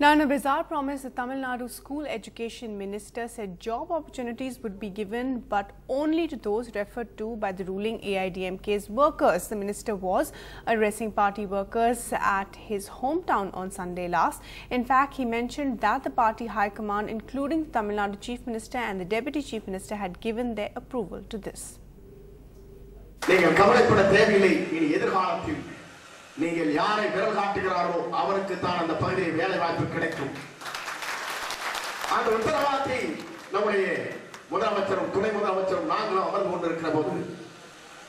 Now, in a bizarre promise, the Tamil Nadu school education minister said job opportunities would be given, but only to those referred to by the ruling AIADMK's workers. The minister was addressing party workers at his hometown on Sunday last. In fact, he mentioned that the party high command, including the Tamil Nadu chief minister and the deputy chief minister, had given their approval to this. நீங்கள் யாரை விரல் காட்டுகிறாரோ அவருக்கு தான் அந்த பகுதியில் வேலை வாய்ப்பு கிடைக்கும். அந்த உத்தரவாதத்தை நம்முடைய முதலமைச்சரும் துணை முதலமைச்சரும் நாங்களும் அமர்ந்து கொண்டிருக்கிற போது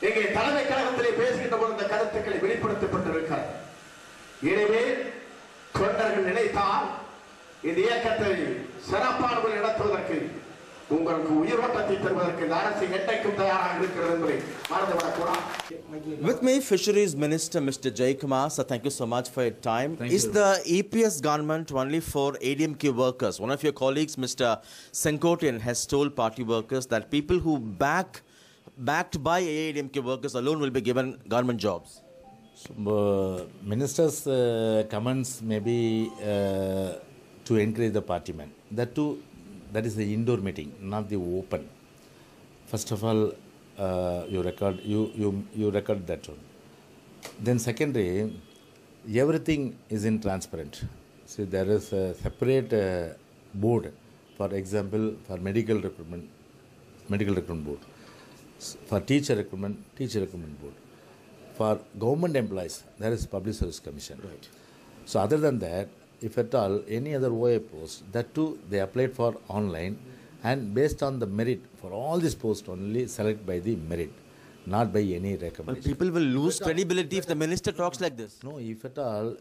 இங்கே தலைமை கழகத்திலே பேசுகின்ற போது இந்த கருத்துக்களை வெளிப்படுத்தப்பட்டிருக்கிறது. எனவே தொண்டர்கள் நினைத்தால் இந்த இயக்கத்தை சிறப்பான ஒரு இடத்தில் With me, Fisheries Minister Mr. Jaikumar, sir, thank you so much for your time. Thank Is you. the EPS government only for ADMK workers? One of your colleagues, Mr. Sengottaiyan, has told party workers that people who back, backed by ADMK workers alone will be given government jobs. So, uh, minister's uh, comments may be uh, to encourage the party men. That too that is the indoor meeting, not the open. First of all, uh, you record you, you you record that one. Then secondly, everything is in transparent. See, there is a separate uh, board, for example, for medical recruitment, medical recruitment board. For teacher recruitment, teacher recruitment board. For government employees, there is public service commission. Right. So other than that, if at all any other OA post, that too they applied for online, and based on the merit for all these posts only select by the merit, not by any recommendation. people will lose credibility if the minister talks like this. No, if at all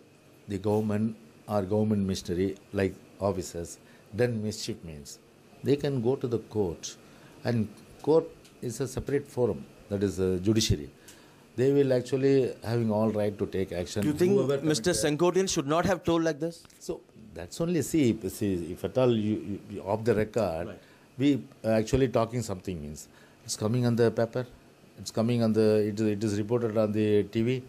the government or government ministry like officers done mischief means they can go to the court and court is a separate forum that is a judiciary. They will actually having all right to take action. Do you think Mr. Sengottaiyan should not have told like this? so that's only see, see if at all you, you, off the record, we are actually talking something means it's coming on the paper, it's coming on the it is, it is reported on the TV.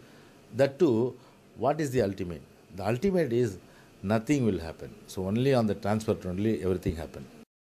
That too, what is the ultimate? The ultimate is nothing will happen. So only on the transfer only everything happen.